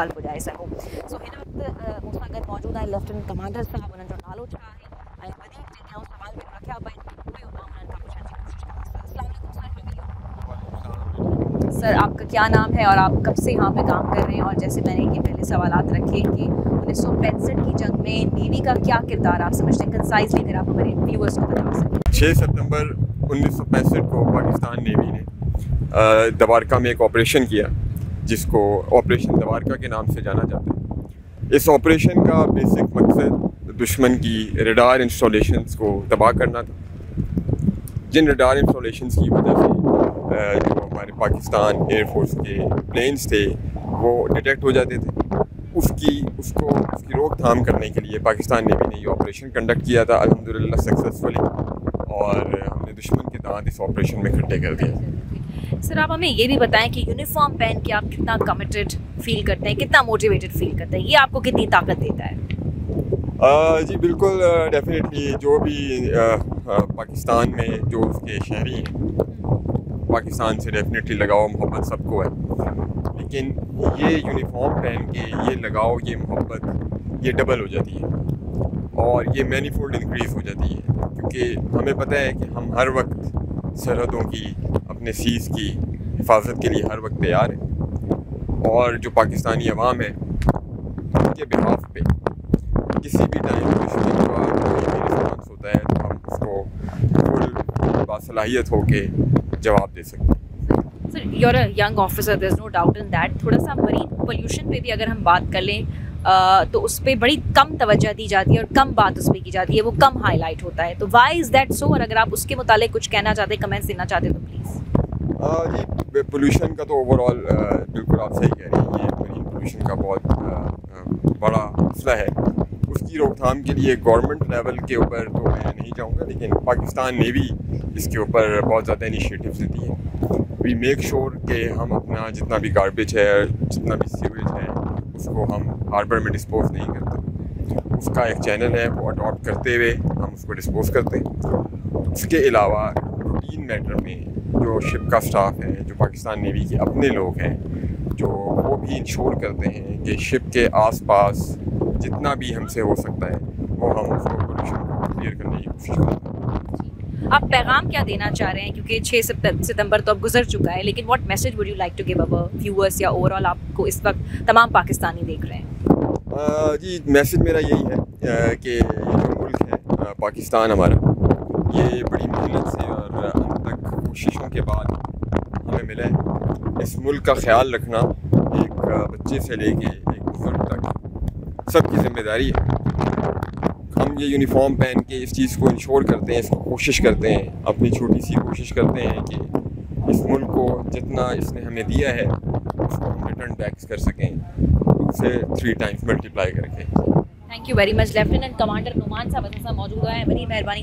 ॻाल्हि ॿुधाए सघो सो हिन वक़्तु मूंसां गॾु मौजूदु आहे लेफ्टिनेंट कमांडर साहब उन्हनि जो नालो छा आहे ऐं वधीक जेके आऊँ सवाल बि रखिया पई उहे माँ उन्हनि खां पुछण जी कोशिशि कंदसि सर आपका क्या नाम है और आप कब से यहाँ पे काम कर रहे हैं? और जैसे मैंने ये पहले सवाल रखे कि उन्नीस सौ पैंसठ की जंग में नेवी का क्या किरदार आप समझते हैं? कंसाइजली अगर आप हमारे व्यूअर्स को बता सकें छः सितंबर उन्नीस को पाकिस्तान नेवी ने अ, दवारका में एक ऑपरेशन किया। जिसको ऑपरेशन दवारका के नाम से जाना जाता है। इस ऑपरेशन का बेसिक मकसद दुश्मन की रडार इंस्टॉलेशंस को तबाह करना था। जिन रडार इंस्टॉलेशंस की वजह से जो हमारे पाकिस्तान एयरफोर्स के प्लेन्स थे, वो डिटेक्ट हो जाते थे। उसकी, उसको, उसकी रोकथाम करने के लिए पाकिस्तान ने भी ये ऑपरेशन कंडक्ट किया था, अल्हम्दुलिल्लाह सक्सेसफुली, और हमने दुश्मन के दांत इस ऑपरेशन में इकट्ठे कर दिए। सर आप हमें ये भी बताएँ कि यूनिफॉर्म पहन के आप कितना कमिटेड फील करते हैं कितना मोटिवेटेड फील करते हैं? ये आपको कितनी ताकत देता है? आ, जी बिल्कुल डेफिनेटली जो भी आ, आ, पाकिस्तान में जो उसके शहरी हैं पाकिस्तान से डेफिनेटली लगाव मोहब्बत सबको है। लेकिन ये यूनिफॉर्म पहन के ये लगाव ये मोहब्बत ये डबल हो जाती है। और ये मैनीफोल्ड इंक्रीज़ हो जाती है। क्योंकि हमें पता है कि हम हर वक्त सरहदों की, अपने सीज़ की हिफाजत के लिए हर वक्त तैयार है। और जो पाकिस्तानी अवाम है, उनके बिहाफ पे किसी भी टाइम दुश्मन का कोई रिस्पॉन्स होता है तो हम उसको फुल बासलाहियत होके जवाब दे सकते हैं। Sir young officer there is no doubt in that थोड़ा सा मरीन पोल्यूशन पे भी अगर हम बात कर लें तो उस पर बड़ी कम तवज्जो दी जाती है और कम बात उस पर की जाती है, वो कम हाईलाइट होता है। तो वाई इज़ दैट सो और अगर आप उसके मुतालिक कुछ कहना चाहते कमेंट्स देना चाहते तो प्लीज़ जी पोल्यूशन का तो ओवरऑल बिल्कुल आप सही कह रही हैं पोल्यूशन का बहुत बड़ा मसला है। उसकी रोकथाम के लिए गवर्नमेंट लेवल के ऊपर तो मैं नहीं जाऊँगा, लेकिन पाकिस्तान ने भी इसके ऊपर बहुत ज़्यादा इनिशिएटिव्स लेती है। वी मेक श्योर कि हम अपना जितना भी गार्बेज है, जितना भी सीवेज है उसको हम हार्बर में डिस्पोज नहीं करते। उसका एक चैनल है, वो अडॉप्ट करते हुए हम उसको डिस्पोज करते हैं। उसके अलावा रूटीन मैटर में जो शिप का स्टाफ है, जो पाकिस्तान नेवी के अपने लोग हैं, जो वो भी इंश्योर करते हैं कि शिप के आसपास जितना भी हमसे हो सकता है, वो हम उसको पोल्यूशन को क्लियर करने की कोशिश करते हैं। आप पैगाम क्या देना चाह रहे हैं? क्योंकि छः सितंबर तो अब गुजर चुका है, लेकिन what message would you like to give our viewers या ओवरऑल आपको इस वक्त तमाम पाकिस्तानी देख रहे हैं? जी मैसेज मेरा यही है कि जो मुल्क है पाकिस्तान हमारा, ये बड़ी मेहनत से और अंत तक कोशिशों के बाद हमें मिला है। इस मुल्क का ख्याल रखना एक बच्चे से लेके एक बुज़ुर्ग तक सबकी ज़िम्मेदारी है। ये यूनिफॉर्म पहन के इस चीज़ को इंश्योर करते हैं, इसको कोशिश करते हैं, अपनी छोटी सी कोशिश करते हैं कि इस मुल्क को जितना इसने हमें दिया है, उसको हम रिटर्न बैक कर सकें उसे थ्री टाइम्स मल्टीप्लाई करके। Thank you very much lieutenant commander Numan साहब मौजूद है। बड़ी मेहरबानी